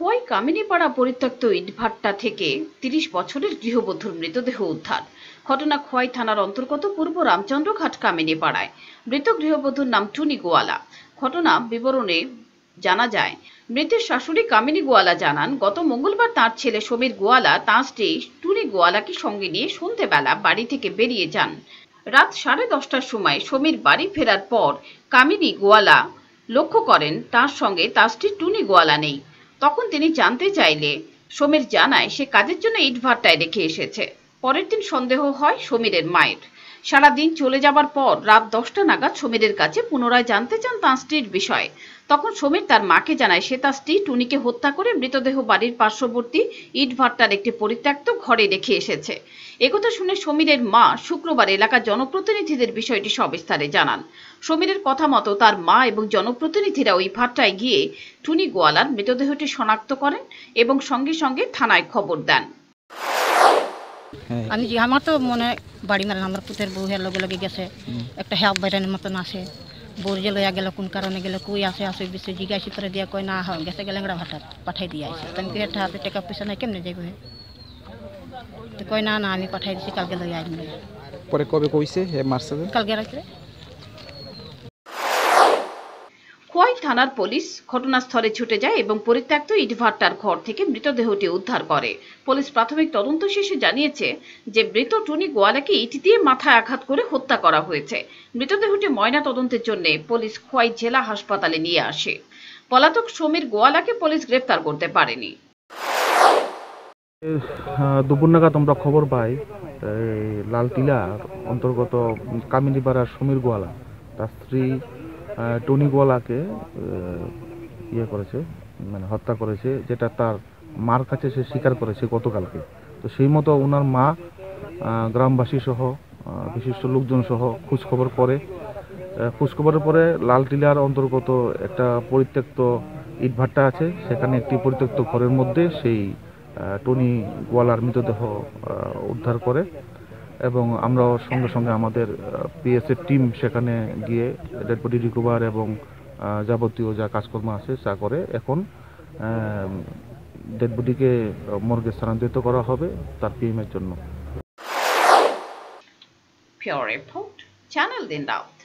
খোয়াই কামিনীপাড়া পরিত্যক্ত ইটভাট্টা থেকে তিরিশ বছরের গৃহবধূর মৃতদেহ উদ্ধার। ঘটনা খোয়াই থানার অন্তর্গত পূর্ব রামচন্দ্রঘাট কামিনীপাড়ায়। মৃত গৃহবধূর নাম টুনি গোয়ালা। ঘটনা বিবরণে জানা যায়, মৃতের শাশুড়ি কামিনী গোয়ালা জানান, গত মঙ্গলবার তার ছেলে সমীর গোয়ালা তাঁর স্ত্রী টুনি গোয়ালাকে সঙ্গে নিয়ে সন্ধেবেলা বাড়ি থেকে বেরিয়ে যান। রাত সাড়ে দশটার সময় সমীর বাড়ি ফেরার পর কামিনী গোয়ালা লক্ষ্য করেন তার সঙ্গে তার স্ত্রী টুনি গোয়ালা নেই। তখন তিনি জানতে চাইলে সমীর জানায় সে কাজের জন্য ইটভাটায় রেখে এসেছে। পরের দিন সন্দেহ হয় সমীরের মায়ের। সারাদিন চলে যাবার পর রাত দশটা নাগাদ সমীরের কাছে পুনরায় জানতে চান তাঁর স্ত্রীর বিষয়ে। তখন সমীর তার মাকে জানায়, সে তার স্ত্রী টুনিকে হত্যা করে মৃতদেহ বাড়ির পার্শ্ববর্তী ইটভাট্টার একটি পরিত্যক্ত ঘরে রেখে এসেছে। একথা শুনে সমীরের মা শুক্রবার এলাকার জনপ্রতিনিধিদের বিষয়টি সবিস্তারে জানান। সমীরের কথা মতো তার মা এবং জনপ্রতিনিধিরা ওই ভাট্টায় গিয়ে টুনি গোয়ালার মৃতদেহটি শনাক্ত করেন এবং সঙ্গে সঙ্গে থানায় খবর দেন। আমি যে আমার তো মনে বাড়ি মারেন আমার পুতের বউ হের লগে লগে গেছে। একটা হ্যাপ বাইরানের মতন আসে। বউর যে লইয়া গেল কোন কারণে গেলে কই আসে আসে বিশ্বে জিজ্ঞাসি করে দিয়া কয় না হয় গেছে গেলেংরা ভাটার পাঠাই দিয়ে আসে তো আমি একটা হাতে টাকা পয়সা নাই কেমনে যাইব তো কয় না না আমি পাঠাই দিছি কালকে লইয়া আসবে পরে কবে কইছে মারছে? কালকে রাত্রে খোয়াই থানার পুলিশ ঘটনাস্থলে ছুটে যায় এবং পরিত্যক্ত ইটভাট্টার ঘর থেকে মৃতদেহটি উদ্ধার করে। পুলিশ প্রাথমিক তদন্ত শেষে জানিয়েছে যে, মৃত টুনি গোয়ালাকে ইট দিয়ে মাথায় আঘাত করে হত্যা করা হয়েছে। মৃতদেহটি ময়না তদন্তের জন্য পুলিশ খোয়াই জেলা হাসপাতালে নিয়ে আসে। পলাতক সমীর গোয়ালাকে পুলিশ গ্রেপ্তার করতে পারেনি। দুপুর নাগাদ আমরা খবর পাই, এই লাল টিলার অন্তর্গত কামিনীপাড়ার সমীর গোয়ালা, তার স্ত্রী টনি গোয়ালাকে ইয়ে করেছে মানে হত্যা করেছে, যেটা তার মার কাছে সে স্বীকার করেছে গতকালকে। তো সেই মতো ওনার মা গ্রামবাসী সহ বিশিষ্ট লোকজন সহ খোঁজখবর করে। খোঁজখবরের পরে লাল টিলার অন্তর্গত একটা পরিত্যক্ত ইটভাট্টা আছে, সেখানে একটি পরিত্যক্ত ঘরের মধ্যে সেই টনি গোয়ালার মৃতদেহ উদ্ধার করে। এবং আমরাও সঙ্গে সঙ্গে আমাদের পিএসএ টিম সেখানে গিয়ে ডেড বডি রিকভার এবং যাবতীয় যা কাজকর্ম আছে তা করে এখন ডেড বডিকে মর্গে স্থানান্তরিত করা হবে তার পিএমের জন্য Dindao.